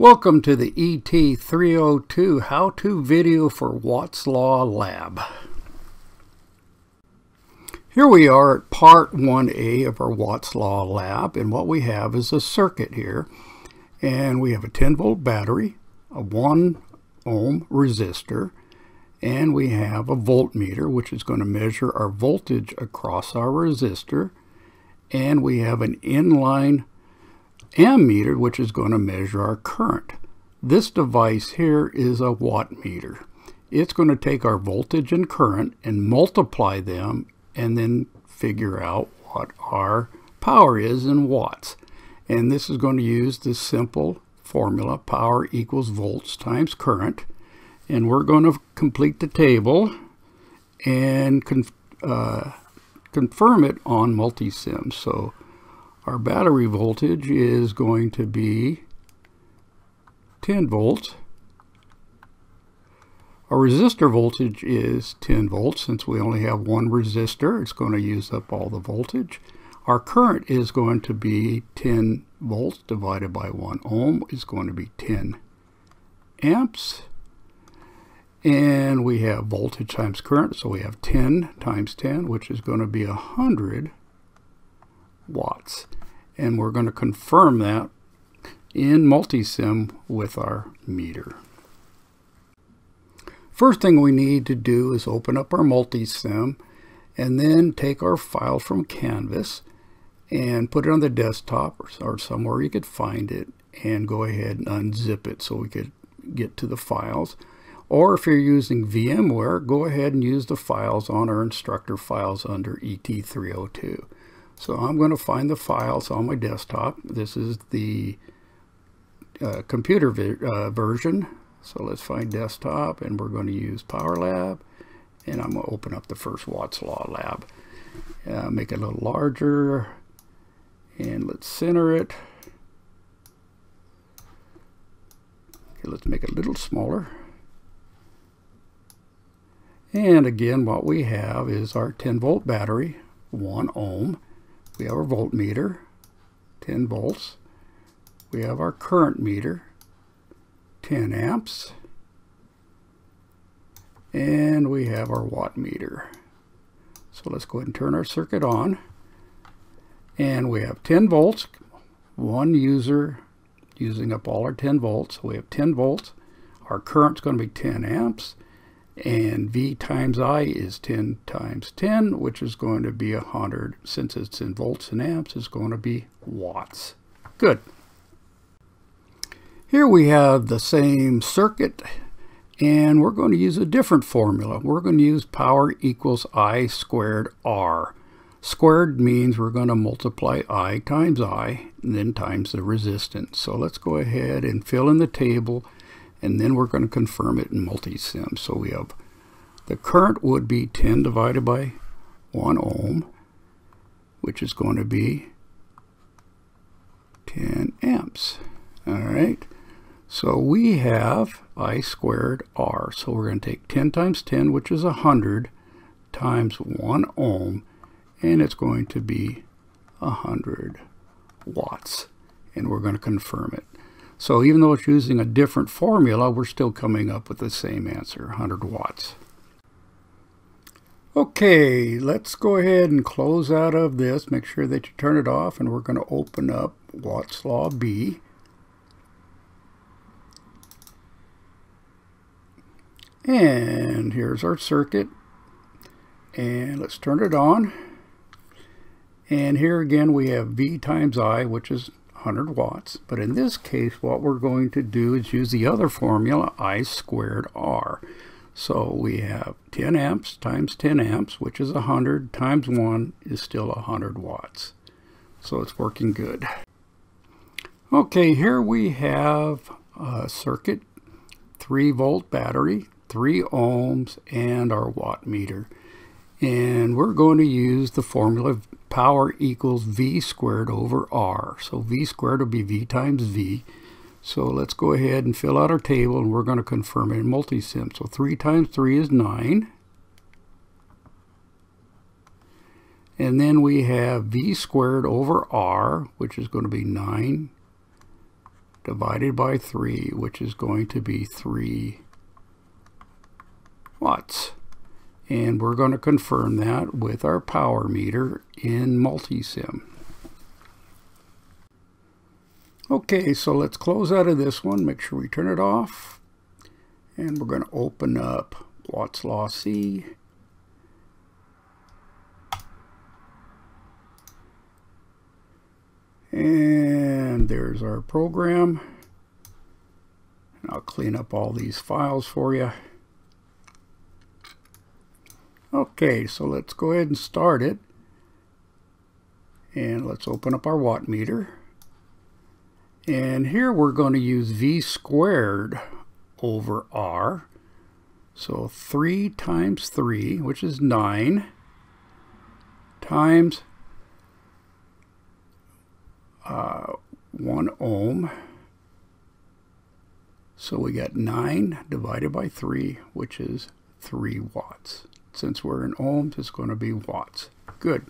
Welcome to the ET302 how-to video for Watt's Law Lab. Here we are at part 1A of our Watt's Law Lab and what we have is a circuit here and we have a 10 volt battery, a 1 ohm resistor, and we have a voltmeter which is going to measure our voltage across our resistor and we have an inline ammeter, which is going to measure our current. This device here is a watt meter. It's going to take our voltage and current and multiply them and then figure out what our power is in watts. And this is going to use this simple formula, power equals volts times current. And we're going to complete the table and con uh, confirm it on multisim. So our battery voltage is going to be 10 volts. Our resistor voltage is 10 volts. Since we only have one resistor, it's going to use up all the voltage. Our current is going to be 10 volts divided by 1 ohm is going to be 10 amps. And we have voltage times current, so we have 10 times 10, which is going to be 100 watts and we're going to confirm that in multisim with our meter. First thing we need to do is open up our multisim and then take our file from Canvas and put it on the desktop or, somewhere you could find it and go ahead and unzip it so we could get to the files. Or if you're using VMware, go ahead and use the files on our instructor files under ET302. So I'm going to find the files on my desktop. This is the uh, computer uh, version. So let's find desktop and we're going to use PowerLab. And I'm going to open up the first Watt's Law Lab. Uh, make it a little larger. And let's center it. Okay, let's make it a little smaller. And again, what we have is our 10 volt battery, 1 ohm. We have our voltmeter, 10 volts. We have our current meter, 10 amps. And we have our watt meter. So let's go ahead and turn our circuit on. And we have 10 volts, one user using up all our 10 volts. So we have 10 volts. Our current's going to be 10 amps and V times I is 10 times 10, which is going to be 100. Since it's in volts and amps, it's going to be watts. Good. Here we have the same circuit, and we're going to use a different formula. We're going to use power equals I squared R. Squared means we're going to multiply I times I, and then times the resistance. So let's go ahead and fill in the table and then we're going to confirm it in multisim. So we have the current would be 10 divided by 1 ohm, which is going to be 10 amps. All right. So we have I squared R. So we're going to take 10 times 10, which is 100, times 1 ohm, and it's going to be 100 watts. And we're going to confirm it. So even though it's using a different formula, we're still coming up with the same answer, 100 watts. Okay, let's go ahead and close out of this. Make sure that you turn it off, and we're going to open up Watt's Law B. And here's our circuit. And let's turn it on. And here again we have V times I, which is 100 watts. But in this case, what we're going to do is use the other formula, I squared R. So we have 10 amps times 10 amps, which is 100, times 1 is still 100 watts. So it's working good. Okay, here we have a circuit, 3 volt battery, 3 ohms, and our watt meter. And we're going to use the formula power equals V squared over R. So V squared will be V times V. So let's go ahead and fill out our table and we're going to confirm it in multisim. So 3 times 3 is 9. And then we have V squared over R, which is going to be 9 divided by 3, which is going to be 3 watts. And we're going to confirm that with our power meter in Multisim. Okay, so let's close out of this one. Make sure we turn it off. And we're going to open up Watt's Law C. And there's our program. And I'll clean up all these files for you. Okay, so let's go ahead and start it. And let's open up our watt meter. And here we're going to use V squared over R. So 3 times 3, which is 9, times uh, 1 ohm. So we got 9 divided by 3, which is 3 watts. Since we're in ohms, it's going to be watts. Good.